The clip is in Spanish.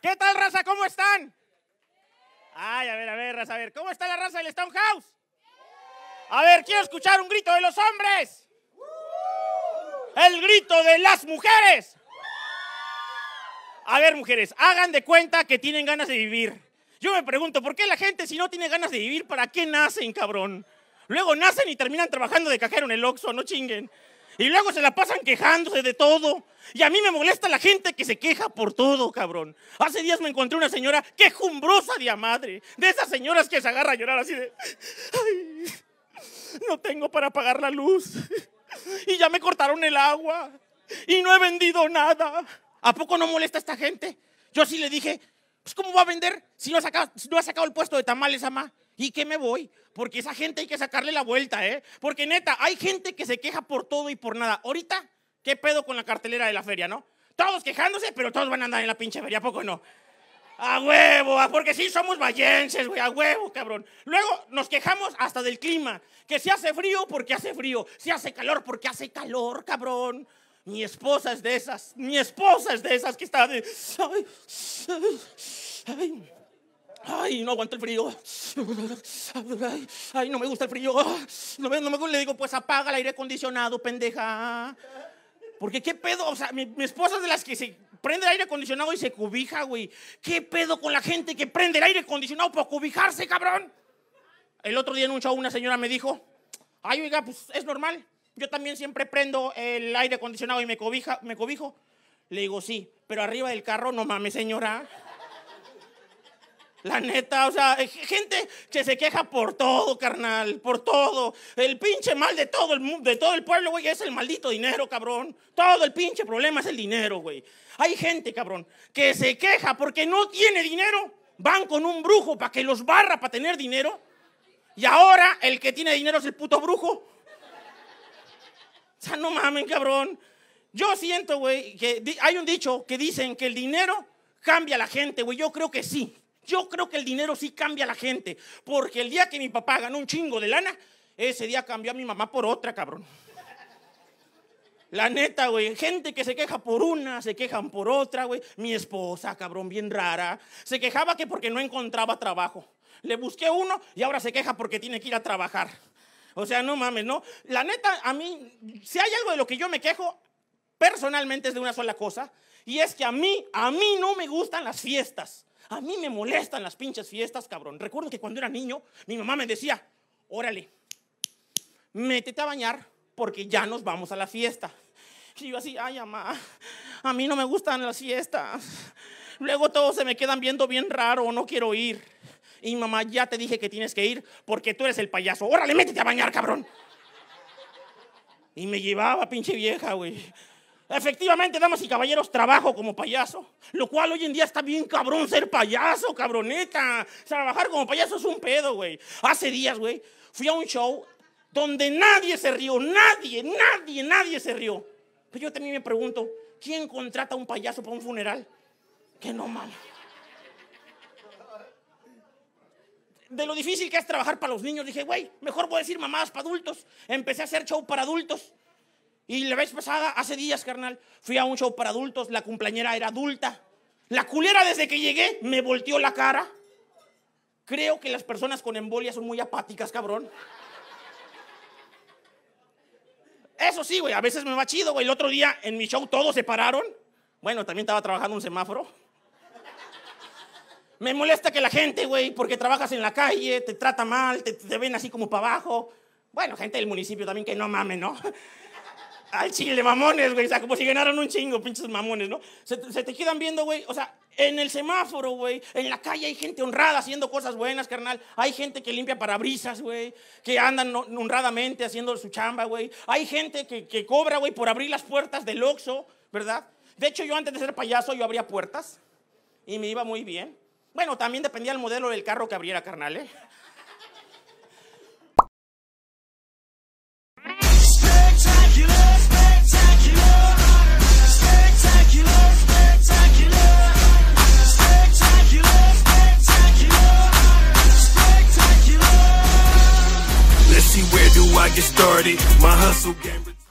¿Qué tal, raza? ¿Cómo están? Ay, a ver, a ver, raza, a ver. ¿Cómo está la raza del Stone House? A ver, quiero escuchar un grito de los hombres. El grito de las mujeres. A ver, mujeres, hagan de cuenta que tienen ganas de vivir. Yo me pregunto, ¿por qué la gente si no tiene ganas de vivir, para qué nacen, cabrón? Luego nacen y terminan trabajando de cajero en el Oxxo, no chinguen. Y luego se la pasan quejándose de todo. Y a mí me molesta la gente que se queja por todo, cabrón. Hace días me encontré una señora quejumbrosa de a madre. De esas señoras que se agarra a llorar así de... Ay, no tengo para pagar la luz. Y ya me cortaron el agua. Y no he vendido nada. ¿A poco no molesta a esta gente? Yo sí le dije, pues ¿cómo va a vender si no ha sacado, si no ha sacado el puesto de tamales, ama? ¿Y qué me voy? Porque esa gente hay que sacarle la vuelta, ¿eh? Porque neta, hay gente que se queja por todo y por nada. Ahorita, ¿qué pedo con la cartelera de la feria, no? Todos quejándose, pero todos van a andar en la pinche feria, ¿a poco no? A huevo, porque sí somos vallenses, güey, a huevo, cabrón. Luego nos quejamos hasta del clima, que si hace frío porque hace frío, si hace calor porque hace calor, cabrón. Mi esposa es de esas, mi esposa es de esas que está de... Ay, ay, ay. Ay, no aguanto el frío. Ay, no me gusta el frío. No me, no me. Le digo, pues apaga el aire acondicionado, pendeja. Porque qué pedo, o sea, mi, mi esposa es de las que se prende el aire acondicionado y se cobija, güey. ¿Qué pedo con la gente que prende el aire acondicionado para cobijarse, cabrón? El otro día en un show una señora me dijo, ay, oiga, pues es normal. Yo también siempre prendo el aire acondicionado y me, cobija, me cobijo. Le digo, sí, pero arriba del carro, no mames, señora. La neta, o sea, hay gente que se queja por todo, carnal, por todo. El pinche mal de todo el de todo el pueblo, güey, es el maldito dinero, cabrón. Todo el pinche problema es el dinero, güey. Hay gente, cabrón, que se queja porque no tiene dinero. Van con un brujo para que los barra para tener dinero. Y ahora el que tiene dinero es el puto brujo. O sea, no mamen, cabrón. Yo siento, güey, que hay un dicho que dicen que el dinero cambia a la gente, güey. Yo creo que sí. Yo creo que el dinero sí cambia a la gente. Porque el día que mi papá ganó un chingo de lana, ese día cambió a mi mamá por otra, cabrón. La neta, güey. Gente que se queja por una, se quejan por otra, güey. Mi esposa, cabrón, bien rara. Se quejaba que porque no encontraba trabajo. Le busqué uno y ahora se queja porque tiene que ir a trabajar. O sea, no mames, ¿no? La neta, a mí, si hay algo de lo que yo me quejo, personalmente es de una sola cosa. Y es que a mí, a mí no me gustan las fiestas. A mí me molestan las pinches fiestas, cabrón. Recuerdo que cuando era niño, mi mamá me decía, órale, métete a bañar porque ya nos vamos a la fiesta. Y yo así, ay, mamá, a mí no me gustan las fiestas. Luego todos se me quedan viendo bien raro, no quiero ir. Y mamá, ya te dije que tienes que ir porque tú eres el payaso. Órale, métete a bañar, cabrón. Y me llevaba, pinche vieja, güey. Efectivamente, damas y caballeros, trabajo como payaso. Lo cual hoy en día está bien cabrón ser payaso, cabroneta. Trabajar como payaso es un pedo, güey. Hace días, güey, fui a un show donde nadie se rió, nadie, nadie, nadie se rió. Pero yo también me pregunto, ¿quién contrata a un payaso para un funeral? Que no mames. de lo difícil que es trabajar para los niños, dije, güey, mejor voy a decir mamadas para adultos. Empecé a hacer show para adultos. Y la vez pasada, hace días, carnal, fui a un show para adultos, la cumpleañera era adulta. La culera desde que llegué me volteó la cara. Creo que las personas con embolia son muy apáticas, cabrón. Eso sí, güey, a veces me va chido, güey. El otro día en mi show todos se pararon. Bueno, también estaba trabajando un semáforo. Me molesta que la gente, güey, porque trabajas en la calle, te trata mal, te, ven así como para abajo. Bueno, gente del municipio también que no mamen, ¿no? Al chile, mamones, güey. O sea, como si ganaran un chingo, pinches mamones, ¿no? Se, te- quedan viendo, güey. O sea, en el semáforo, güey. En la calle hay gente honrada haciendo cosas buenas, carnal. Hay gente que limpia parabrisas, güey. Que andan honradamente haciendo su chamba, güey. Hay gente que, que cobra, güey, por abrir las puertas del Oxxo, ¿verdad? De hecho, yo antes de ser payaso, yo abría puertas. Y me iba muy bien. Bueno, también dependía del modelo del carro que abriera, carnal, ¿eh? Get started. My hustle game.